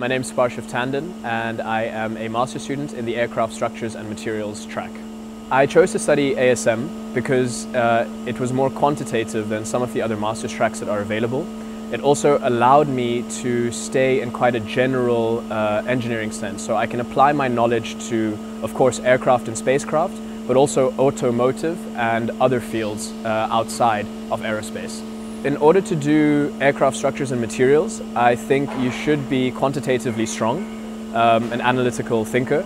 My name is Parshiv Tandon and I am a master's student in the Aircraft Structures and Materials track. I chose to study ASM because uh, it was more quantitative than some of the other master's tracks that are available. It also allowed me to stay in quite a general uh, engineering sense, so I can apply my knowledge to, of course, aircraft and spacecraft, but also automotive and other fields uh, outside of aerospace. In order to do aircraft structures and materials, I think you should be quantitatively strong, um, an analytical thinker,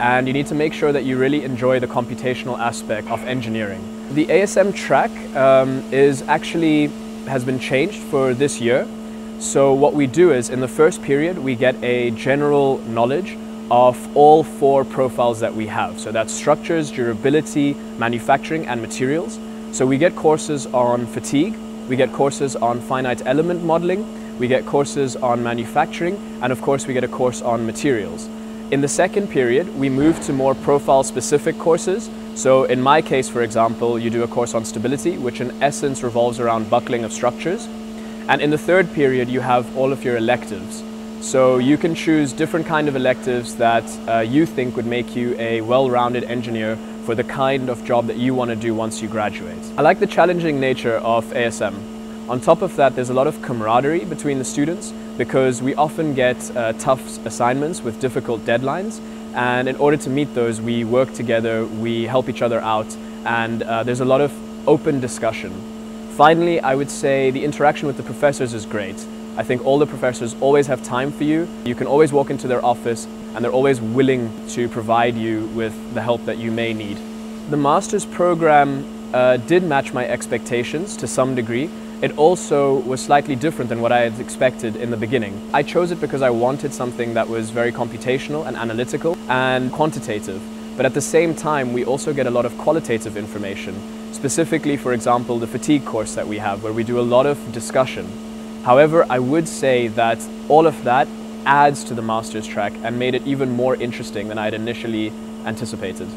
and you need to make sure that you really enjoy the computational aspect of engineering. The ASM track um, is actually has been changed for this year. So what we do is in the first period we get a general knowledge of all four profiles that we have. So that's structures, durability, manufacturing and materials. So we get courses on fatigue, we get courses on finite element modeling, we get courses on manufacturing and of course we get a course on materials. In the second period, we move to more profile-specific courses. So in my case, for example, you do a course on stability, which in essence revolves around buckling of structures. And in the third period, you have all of your electives. So you can choose different kind of electives that uh, you think would make you a well-rounded engineer for the kind of job that you want to do once you graduate. I like the challenging nature of ASM. On top of that, there's a lot of camaraderie between the students because we often get uh, tough assignments with difficult deadlines. And in order to meet those, we work together, we help each other out, and uh, there's a lot of open discussion. Finally, I would say the interaction with the professors is great. I think all the professors always have time for you. You can always walk into their office and they're always willing to provide you with the help that you may need. The master's program uh, did match my expectations to some degree. It also was slightly different than what I had expected in the beginning. I chose it because I wanted something that was very computational and analytical and quantitative. But at the same time, we also get a lot of qualitative information. Specifically, for example, the fatigue course that we have, where we do a lot of discussion. However, I would say that all of that adds to the master's track and made it even more interesting than I had initially anticipated.